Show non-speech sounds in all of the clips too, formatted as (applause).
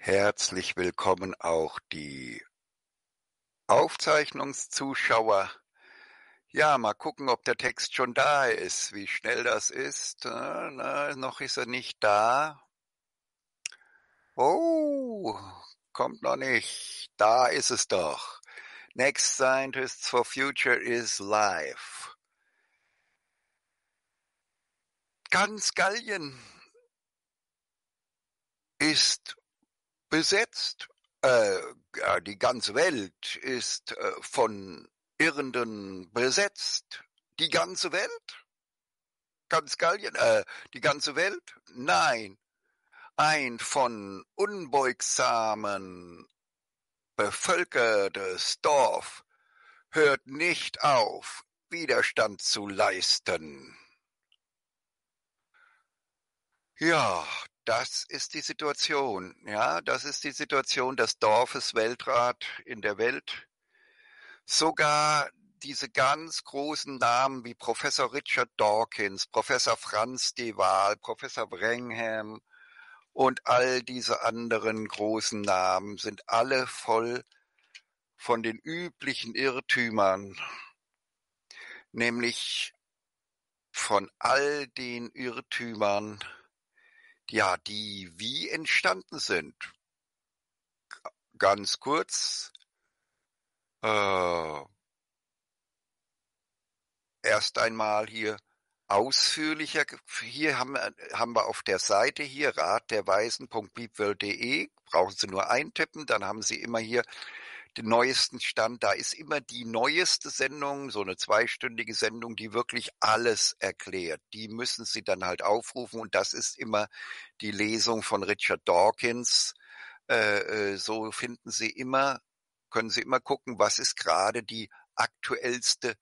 Herzlich willkommen auch die Aufzeichnungszuschauer. Ja, mal gucken, ob der Text schon da ist, wie schnell das ist. Na, na, noch ist er nicht da. Oh, kommt noch nicht. Da ist es doch. Next Scientists for Future is live. Ganz Gallien ist besetzt. Äh, die ganze Welt ist äh, von Irrenden besetzt. Die ganze Welt? Ganz Gallien? Äh, die ganze Welt? Nein. Ein von Unbeugsamen bevölkertes Dorf hört nicht auf, Widerstand zu leisten. Ja, das ist die Situation. Ja, das ist die Situation des Dorfes Weltrat in der Welt. Sogar diese ganz großen Namen wie Professor Richard Dawkins, Professor Franz de Waal, Professor Wrengham und all diese anderen großen Namen sind alle voll von den üblichen Irrtümern, nämlich von all den Irrtümern, ja, die wie entstanden sind. Ganz kurz, äh, erst einmal hier ausführlicher. Hier haben, haben wir auf der Seite hier ratderweisen.beepworld.de. Brauchen Sie nur eintippen, dann haben Sie immer hier neuesten Stand. Da ist immer die neueste Sendung, so eine zweistündige Sendung, die wirklich alles erklärt. Die müssen Sie dann halt aufrufen und das ist immer die Lesung von Richard Dawkins. Äh, äh so finden Sie immer, können Sie immer gucken, was ist gerade die aktuellste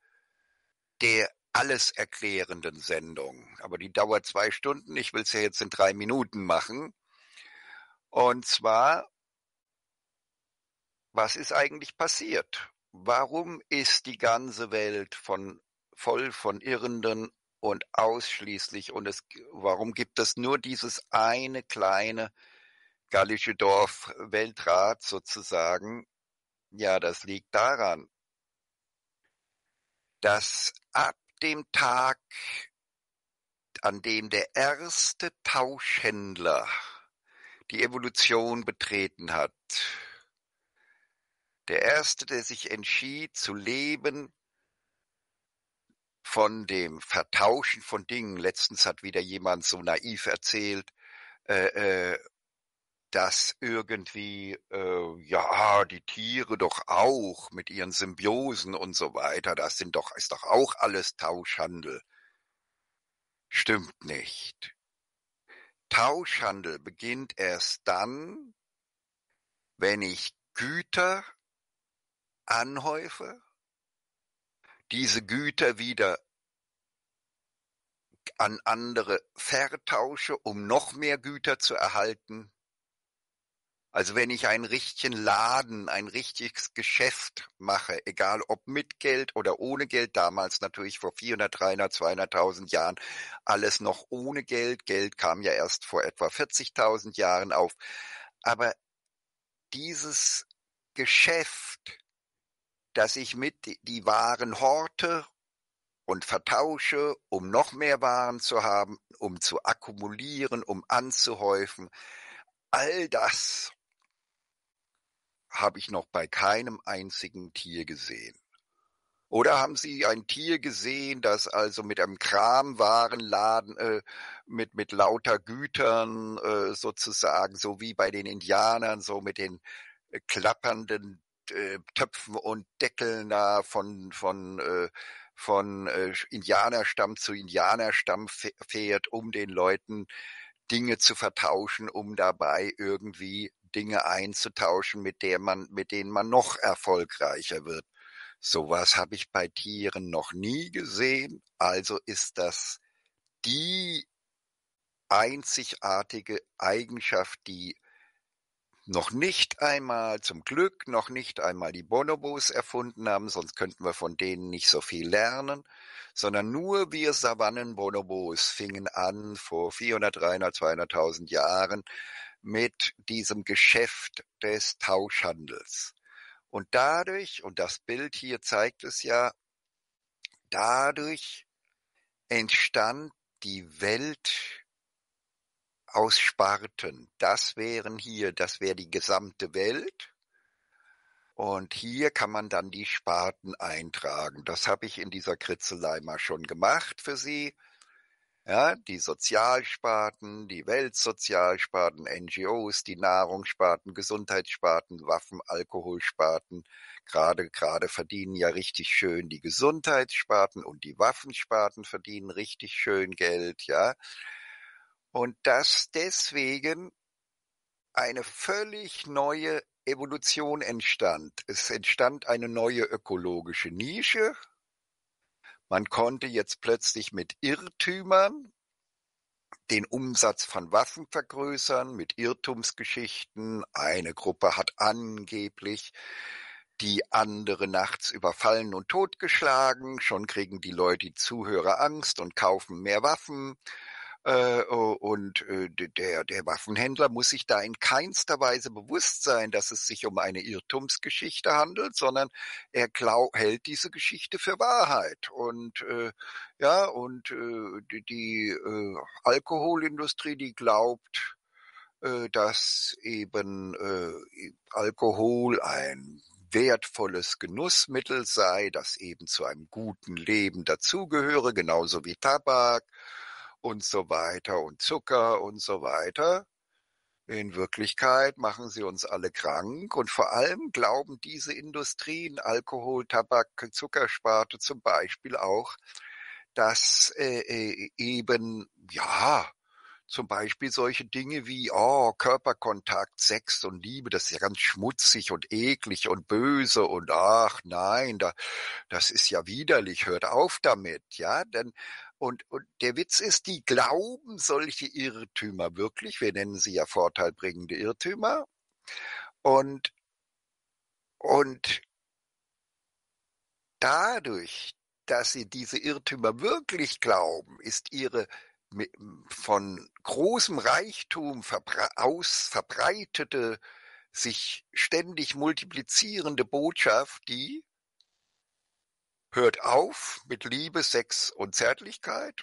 der alles erklärenden Sendung. Aber die dauert zwei Stunden. Ich will es ja jetzt in drei Minuten machen. Und zwar, was ist eigentlich passiert? Warum ist die ganze Welt von, voll von Irrenden und ausschließlich und es, warum gibt es nur dieses eine kleine gallische Dorf Weltrat sozusagen? Ja, das liegt daran, dass ab dem Tag, an dem der erste Tauschhändler die Evolution betreten hat, der erste, der sich entschied zu leben von dem Vertauschen von Dingen. Letztens hat wieder jemand so naiv erzählt, äh, äh, dass irgendwie, äh, ja, die Tiere doch auch mit ihren Symbiosen und so weiter, das sind doch, ist doch auch alles Tauschhandel. Stimmt nicht. Tauschhandel beginnt erst dann, wenn ich Güter anhäufe, diese Güter wieder an andere vertausche, um noch mehr Güter zu erhalten, also wenn ich einen richtigen Laden, ein richtiges Geschäft mache, egal ob mit Geld oder ohne Geld, damals natürlich vor 400, 300, 200.000 Jahren, alles noch ohne Geld. Geld kam ja erst vor etwa 40.000 Jahren auf. Aber dieses Geschäft, dass ich mit die Waren horte und vertausche, um noch mehr Waren zu haben, um zu akkumulieren, um anzuhäufen, all das habe ich noch bei keinem einzigen Tier gesehen. Oder haben Sie ein Tier gesehen, das also mit einem Kramwarenladen äh, mit mit lauter Gütern äh, sozusagen, so wie bei den Indianern, so mit den äh, klappernden äh, Töpfen und Deckeln da von von äh, von äh, Indianerstamm zu Indianerstamm fährt, um den Leuten Dinge zu vertauschen, um dabei irgendwie Dinge einzutauschen, mit der man, mit denen man noch erfolgreicher wird. Sowas habe ich bei Tieren noch nie gesehen. Also ist das die einzigartige Eigenschaft, die noch nicht einmal, zum Glück noch nicht einmal die Bonobos erfunden haben, sonst könnten wir von denen nicht so viel lernen, sondern nur wir Savannenbonobos fingen an vor 400, 300, 200.000 Jahren mit diesem Geschäft des Tauschhandels. Und dadurch, und das Bild hier zeigt es ja, dadurch entstand die Welt aus Sparten. Das wären hier, das wäre die gesamte Welt. Und hier kann man dann die Sparten eintragen. Das habe ich in dieser Kritzelei mal schon gemacht für Sie. Ja, die Sozialsparten, die Weltsozialsparten, NGOs, die Nahrungssparten, Gesundheitssparten, Waffen, Alkoholsparten. Gerade, gerade verdienen ja richtig schön die Gesundheitssparten und die Waffensparten verdienen richtig schön Geld, ja. Und dass deswegen eine völlig neue Evolution entstand. Es entstand eine neue ökologische Nische. Man konnte jetzt plötzlich mit Irrtümern den Umsatz von Waffen vergrößern, mit Irrtumsgeschichten. Eine Gruppe hat angeblich die andere nachts überfallen und totgeschlagen. Schon kriegen die Leute, die Zuhörer Angst und kaufen mehr Waffen. Äh, und äh, der, der Waffenhändler muss sich da in keinster Weise bewusst sein, dass es sich um eine Irrtumsgeschichte handelt, sondern er glaub, hält diese Geschichte für Wahrheit. Und äh, ja, und äh, die, die äh, Alkoholindustrie, die glaubt, äh, dass eben äh, Alkohol ein wertvolles Genussmittel sei, das eben zu einem guten Leben dazugehöre, genauso wie Tabak und so weiter und Zucker und so weiter. In Wirklichkeit machen sie uns alle krank und vor allem glauben diese Industrien, Alkohol, Tabak, Zuckersparte zum Beispiel auch, dass äh, äh eben, ja, zum Beispiel solche Dinge wie oh, Körperkontakt, Sex und Liebe, das ist ja ganz schmutzig und eklig und böse und ach nein, da, das ist ja widerlich, hört auf damit, ja, denn und, und der Witz ist, die glauben solche Irrtümer wirklich, wir nennen sie ja vorteilbringende Irrtümer. Und, und dadurch, dass sie diese Irrtümer wirklich glauben, ist ihre von großem Reichtum aus verbreitete, sich ständig multiplizierende Botschaft, die hört auf mit Liebe, Sex und Zärtlichkeit.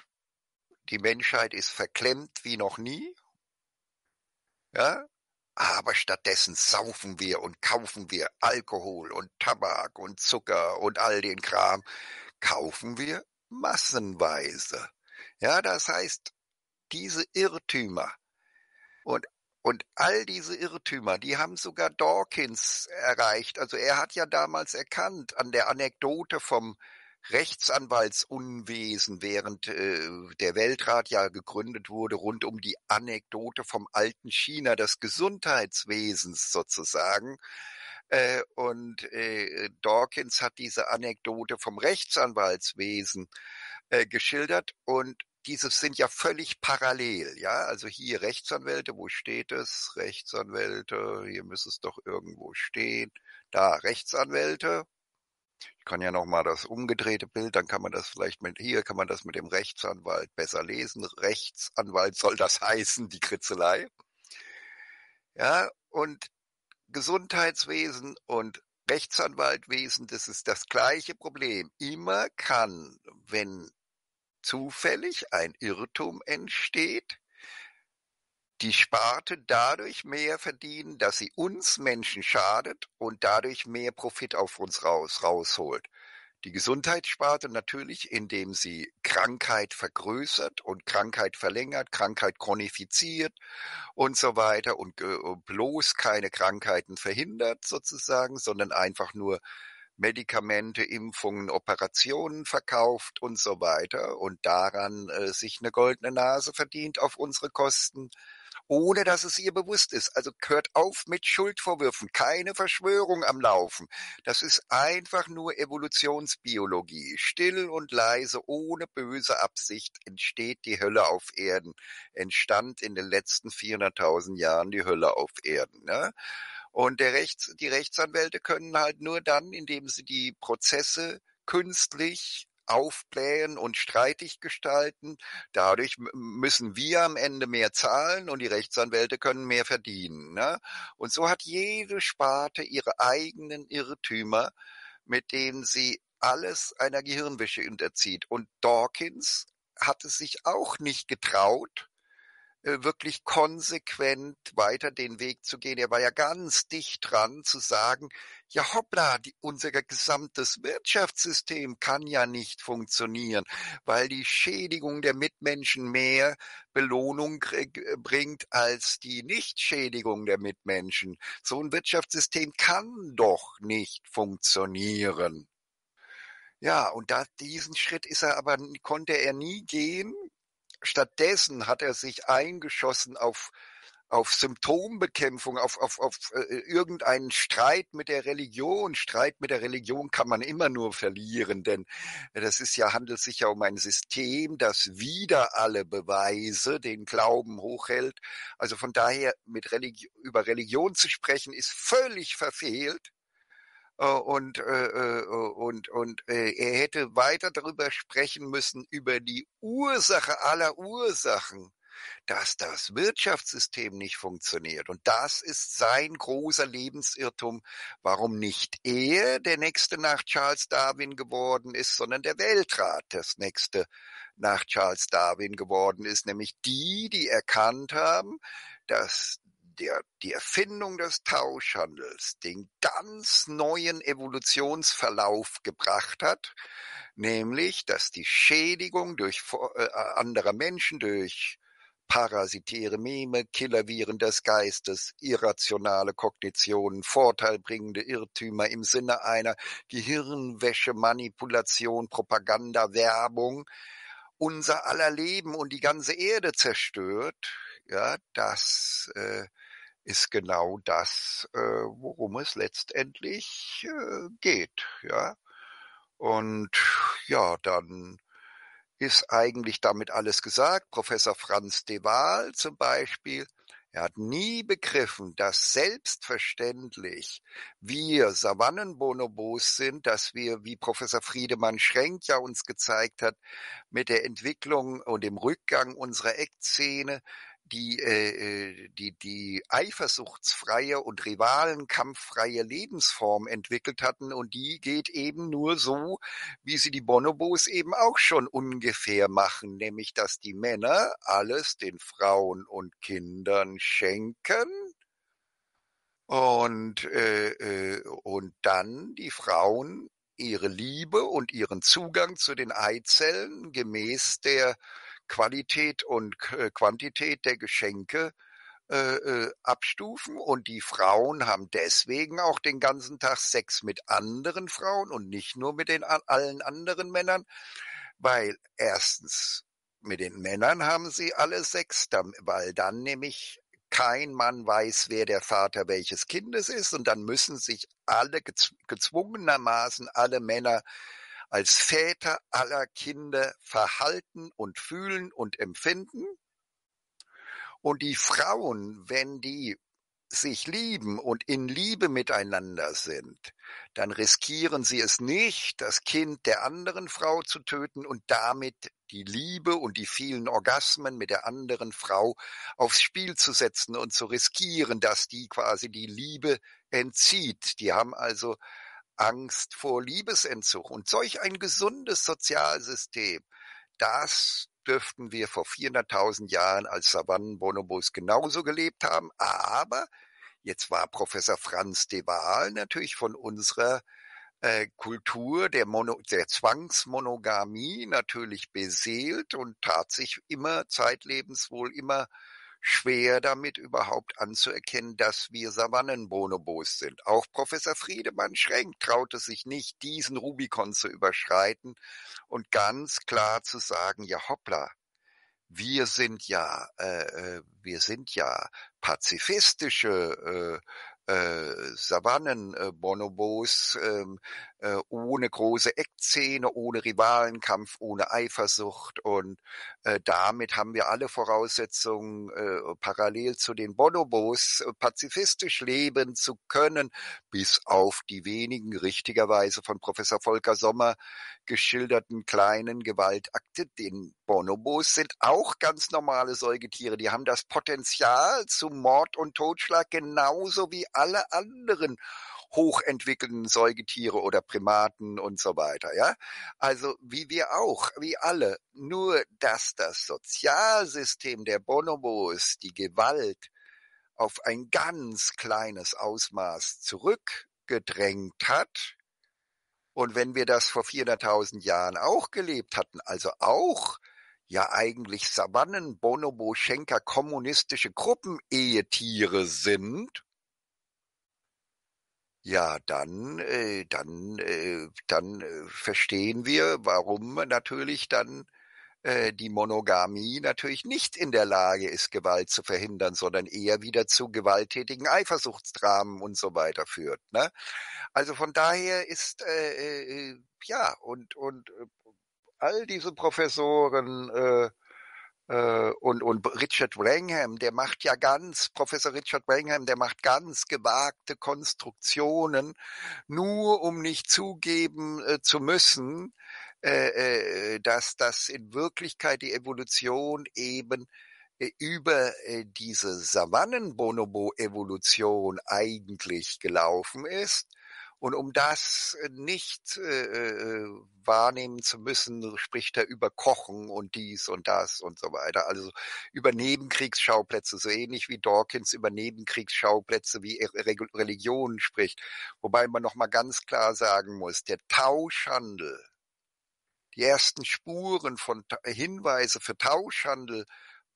Die Menschheit ist verklemmt wie noch nie. Ja, aber stattdessen saufen wir und kaufen wir Alkohol und Tabak und Zucker und all den Kram. Kaufen wir massenweise. Ja, das heißt, diese Irrtümer und und all diese Irrtümer, die haben sogar Dawkins erreicht. Also er hat ja damals erkannt an der Anekdote vom Rechtsanwaltsunwesen, während äh, der Weltrat ja gegründet wurde, rund um die Anekdote vom alten China des Gesundheitswesens sozusagen. Äh, und äh, Dawkins hat diese Anekdote vom Rechtsanwaltswesen äh, geschildert und dieses sind ja völlig parallel, ja. Also hier Rechtsanwälte, wo steht es? Rechtsanwälte, hier müsste es doch irgendwo stehen. Da, Rechtsanwälte. Ich kann ja nochmal das umgedrehte Bild, dann kann man das vielleicht mit, hier kann man das mit dem Rechtsanwalt besser lesen. Rechtsanwalt soll das heißen, die Kritzelei. Ja, und Gesundheitswesen und Rechtsanwaltwesen, das ist das gleiche Problem. Immer kann, wenn zufällig ein Irrtum entsteht, die Sparte dadurch mehr verdienen, dass sie uns Menschen schadet und dadurch mehr Profit auf uns raus, rausholt. Die Gesundheitssparte natürlich, indem sie Krankheit vergrößert und Krankheit verlängert, Krankheit chronifiziert und so weiter und bloß keine Krankheiten verhindert sozusagen, sondern einfach nur Medikamente, Impfungen, Operationen verkauft und so weiter und daran äh, sich eine goldene Nase verdient auf unsere Kosten, ohne dass es ihr bewusst ist. Also hört auf mit Schuldvorwürfen, keine Verschwörung am Laufen. Das ist einfach nur Evolutionsbiologie. Still und leise, ohne böse Absicht entsteht die Hölle auf Erden. Entstand in den letzten 400.000 Jahren die Hölle auf Erden. Ne? Und der Rechts, die Rechtsanwälte können halt nur dann, indem sie die Prozesse künstlich aufblähen und streitig gestalten. Dadurch müssen wir am Ende mehr zahlen und die Rechtsanwälte können mehr verdienen. Ne? Und so hat jede Sparte ihre eigenen Irrtümer, mit denen sie alles einer Gehirnwäsche unterzieht. Und Dawkins hat es sich auch nicht getraut, wirklich konsequent weiter den Weg zu gehen. Er war ja ganz dicht dran zu sagen, ja hoppla, die, unser gesamtes Wirtschaftssystem kann ja nicht funktionieren, weil die Schädigung der Mitmenschen mehr Belohnung bringt als die Nichtschädigung der Mitmenschen. So ein Wirtschaftssystem kann doch nicht funktionieren. Ja, und da, diesen Schritt ist er aber, konnte er nie gehen, Stattdessen hat er sich eingeschossen auf auf Symptombekämpfung, auf, auf, auf äh, irgendeinen Streit mit der Religion. Streit mit der Religion kann man immer nur verlieren, denn das ist ja, handelt sich ja um ein System, das wieder alle Beweise den Glauben hochhält. Also von daher mit Religi über Religion zu sprechen, ist völlig verfehlt. Äh, und, äh, äh, und, und er hätte weiter darüber sprechen müssen, über die Ursache aller Ursachen, dass das Wirtschaftssystem nicht funktioniert. Und das ist sein großer Lebensirrtum, warum nicht er der Nächste nach Charles Darwin geworden ist, sondern der Weltrat das Nächste nach Charles Darwin geworden ist, nämlich die, die erkannt haben, dass der, die Erfindung des Tauschhandels den ganz neuen Evolutionsverlauf gebracht hat, nämlich, dass die Schädigung durch äh, anderer Menschen, durch parasitäre Meme, Killerviren des Geistes, irrationale Kognitionen, vorteilbringende Irrtümer im Sinne einer Gehirnwäsche, Manipulation, Propaganda, Werbung, unser aller Leben und die ganze Erde zerstört, ja, das äh, ist genau das, äh, worum es letztendlich äh, geht, ja. Und ja, dann ist eigentlich damit alles gesagt. Professor Franz de Waal zum Beispiel, er hat nie begriffen, dass selbstverständlich wir Savannenbonobos sind, dass wir, wie Professor Friedemann Schrenk ja uns gezeigt hat, mit der Entwicklung und dem Rückgang unserer Eckzähne die, äh, äh, die, die eifersuchtsfreie und rivalenkampffreie Lebensform entwickelt hatten und die geht eben nur so, wie sie die Bonobos eben auch schon ungefähr machen, nämlich dass die Männer alles den Frauen und Kindern schenken und, äh, äh, und dann die Frauen ihre Liebe und ihren Zugang zu den Eizellen gemäß der Qualität und äh, Quantität der Geschenke äh, äh, abstufen. Und die Frauen haben deswegen auch den ganzen Tag Sex mit anderen Frauen und nicht nur mit den allen anderen Männern, weil erstens mit den Männern haben sie alle Sex, weil dann nämlich kein Mann weiß, wer der Vater welches Kindes ist. Und dann müssen sich alle gezwungenermaßen alle Männer als Väter aller Kinder verhalten und fühlen und empfinden. Und die Frauen, wenn die sich lieben und in Liebe miteinander sind, dann riskieren sie es nicht, das Kind der anderen Frau zu töten und damit die Liebe und die vielen Orgasmen mit der anderen Frau aufs Spiel zu setzen und zu riskieren, dass die quasi die Liebe entzieht. Die haben also Angst vor Liebesentzug. Und solch ein gesundes Sozialsystem, das dürften wir vor 400.000 Jahren als Savannenbonobos genauso gelebt haben. Aber jetzt war Professor Franz de Waal natürlich von unserer äh, Kultur der, Mono, der Zwangsmonogamie natürlich beseelt und tat sich immer zeitlebens wohl immer schwer damit überhaupt anzuerkennen, dass wir Savannenbonobos sind. Auch Professor Friedemann Schrenk traute sich nicht, diesen Rubikon zu überschreiten und ganz klar zu sagen, ja hoppla, wir sind ja, äh, äh wir sind ja pazifistische äh, Savannen-Bonobos ähm, äh, ohne große Eckzähne, ohne Rivalenkampf, ohne Eifersucht und äh, damit haben wir alle Voraussetzungen, äh, parallel zu den Bonobos äh, pazifistisch leben zu können, bis auf die wenigen richtigerweise von Professor Volker Sommer geschilderten kleinen Gewaltakte. Den Bonobos sind auch ganz normale Säugetiere. Die haben das Potenzial zum Mord und Totschlag genauso wie alle anderen hochentwickelten Säugetiere oder Primaten und so weiter, ja. Also wie wir auch, wie alle. Nur, dass das Sozialsystem der Bonobos die Gewalt auf ein ganz kleines Ausmaß zurückgedrängt hat. Und wenn wir das vor 400.000 Jahren auch gelebt hatten, also auch ja eigentlich Savannen, Bonobo, Schenker, kommunistische Gruppenehetiere sind, ja, dann, äh, dann, äh, dann äh, verstehen wir, warum natürlich dann äh, die Monogamie natürlich nicht in der Lage ist, Gewalt zu verhindern, sondern eher wieder zu gewalttätigen Eifersuchtsdramen und so weiter führt. Ne? Also von daher ist äh, äh, ja und und äh, all diese Professoren äh, äh, und, und Richard Wrangham, der macht ja ganz, Professor Richard Wrangham, der macht ganz gewagte Konstruktionen, nur um nicht zugeben äh, zu müssen, äh, äh, dass das in Wirklichkeit die Evolution eben äh, über äh, diese Savannen-Bonobo-Evolution eigentlich gelaufen ist und um das nicht äh, äh, wahrnehmen zu müssen, spricht er über Kochen und dies und das und so weiter. Also über Nebenkriegsschauplätze, so ähnlich wie Dawkins über Nebenkriegsschauplätze wie Re Religion spricht. Wobei man nochmal ganz klar sagen muss, der Tauschhandel, die ersten Spuren von Hinweise für Tauschhandel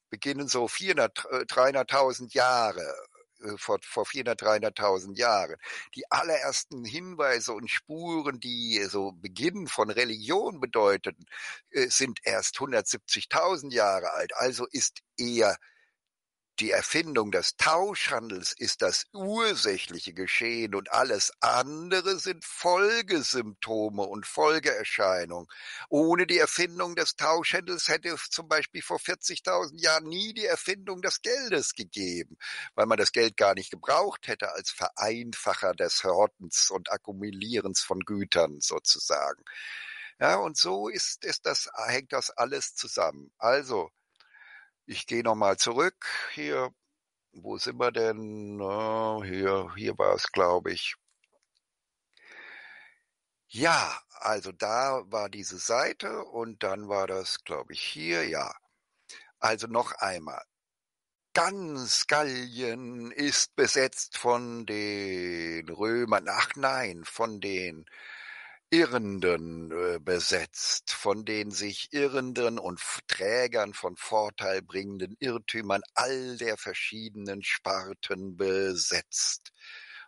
beginnen so 400, 300.000 Jahre äh, vor, vor 400, 300.000 Jahren. Die allerersten Hinweise und Spuren, die so Beginn von Religion bedeuteten, äh, sind erst 170.000 Jahre alt. Also ist eher die Erfindung des Tauschhandels ist das ursächliche Geschehen und alles andere sind Folgesymptome und Folgeerscheinungen. Ohne die Erfindung des Tauschhandels hätte es zum Beispiel vor 40.000 Jahren nie die Erfindung des Geldes gegeben, weil man das Geld gar nicht gebraucht hätte als Vereinfacher des Hortens und Akkumulierens von Gütern sozusagen. Ja, und so ist, ist das, hängt das alles zusammen. Also, ich gehe nochmal zurück. Hier, wo sind wir denn? hier, hier war es, glaube ich. Ja, also da war diese Seite und dann war das, glaube ich, hier, ja. Also noch einmal. Ganz Gallien ist besetzt von den Römern. Ach nein, von den Irrenden äh, besetzt, von den sich Irrenden und Trägern von vorteilbringenden Irrtümern all der verschiedenen Sparten besetzt.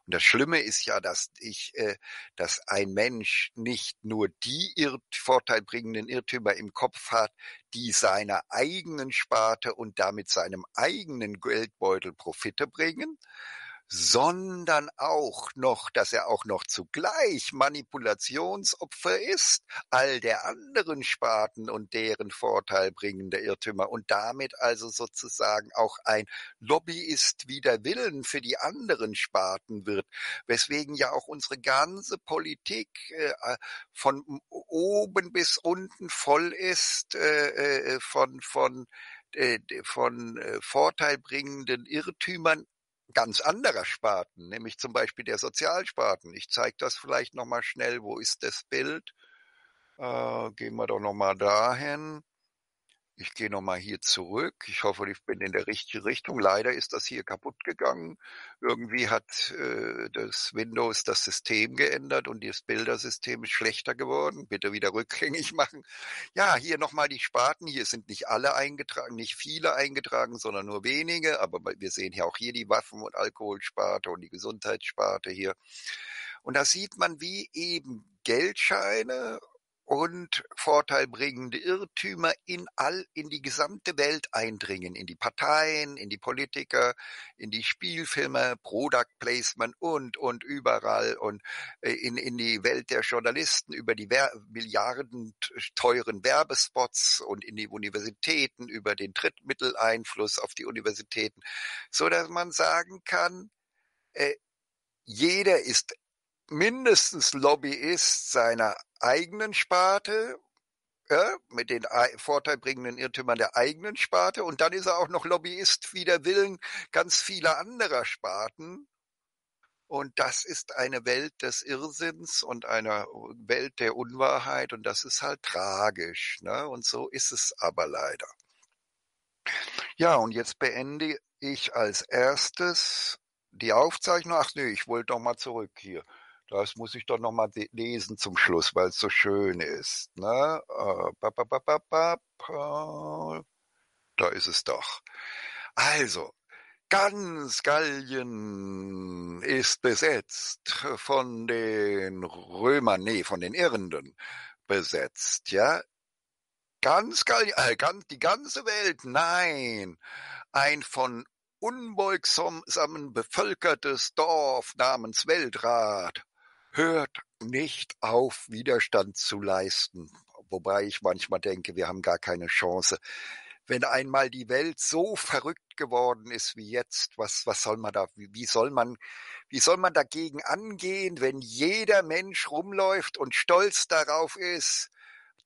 Und das Schlimme ist ja, dass ich, äh, dass ein Mensch nicht nur die irr vorteilbringenden Irrtümer im Kopf hat, die seiner eigenen Sparte und damit seinem eigenen Geldbeutel Profite bringen, sondern auch noch, dass er auch noch zugleich Manipulationsopfer ist, all der anderen Sparten und deren vorteilbringende Irrtümer und damit also sozusagen auch ein Lobbyist wider Willen für die anderen Sparten wird, weswegen ja auch unsere ganze Politik äh, von oben bis unten voll ist äh, äh von von äh, von äh, vorteilbringenden Irrtümern ganz anderer Sparten, nämlich zum Beispiel der Sozialsparten. Ich zeige das vielleicht nochmal schnell. Wo ist das Bild? Äh, gehen wir doch nochmal dahin. Ich gehe nochmal hier zurück. Ich hoffe, ich bin in der richtigen Richtung. Leider ist das hier kaputt gegangen. Irgendwie hat äh, das Windows das System geändert und das Bildersystem ist schlechter geworden. Bitte wieder rückgängig (laughs) machen. Ja, hier nochmal die Sparten. Hier sind nicht alle eingetragen, nicht viele eingetragen, sondern nur wenige. Aber wir sehen ja auch hier die Waffen- und Alkoholsparte und die Gesundheitssparte hier. Und da sieht man, wie eben Geldscheine und vorteilbringende Irrtümer in all, in die gesamte Welt eindringen, in die Parteien, in die Politiker, in die Spielfilme, Product Placement und, und überall. Und äh, in, in die Welt der Journalisten über die Wer Milliarden teuren Werbespots und in die Universitäten über den Drittmitteleinfluss auf die Universitäten, so dass man sagen kann, äh, jeder ist mindestens Lobbyist seiner eigenen Sparte, ja, mit den vorteilbringenden Irrtümern der eigenen Sparte und dann ist er auch noch Lobbyist wider Willen ganz vieler anderer Sparten. Und das ist eine Welt des Irrsinns und einer Welt der Unwahrheit und das ist halt tragisch. Ne? Und so ist es aber leider. Ja, und jetzt beende ich als erstes die Aufzeichnung. Ach nee, ich wollte doch mal zurück hier. Das muss ich doch noch mal lesen zum Schluss, weil es so schön ist. Ne? Äh, da ist es doch. Also, ganz Gallien ist besetzt von den Römern, nee, von den Irrenden besetzt, ja. Ganz Gallien, äh, ganz, die ganze Welt, nein. Ein von unbeugsamen bevölkertes Dorf namens Weltrat hört nicht auf, Widerstand zu leisten. Wobei ich manchmal denke, wir haben gar keine Chance. Wenn einmal die Welt so verrückt geworden ist wie jetzt, was, was soll man da, wie soll man, wie soll man dagegen angehen, wenn jeder Mensch rumläuft und stolz darauf ist,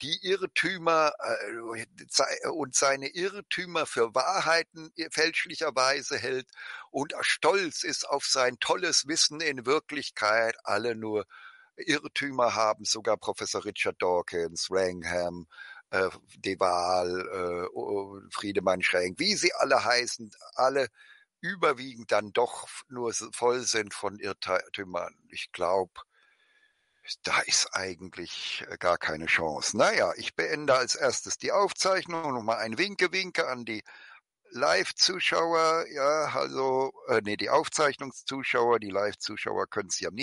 die Irrtümer äh, und seine Irrtümer für Wahrheiten fälschlicherweise hält und stolz ist auf sein tolles Wissen in Wirklichkeit alle nur Irrtümer haben, sogar Professor Richard Dawkins, Wrangham, äh, De Waal, äh, Friedemann Schränk, wie sie alle heißen, alle überwiegend dann doch nur voll sind von Irrtümern. Ich glaube, da ist eigentlich äh, gar keine Chance. Naja, ich beende als erstes die Aufzeichnung. Nochmal ein Winke-Winke an die Live-Zuschauer. Ja, also, äh, nee, die Aufzeichnungszuschauer. Die Live-Zuschauer können es ja nicht.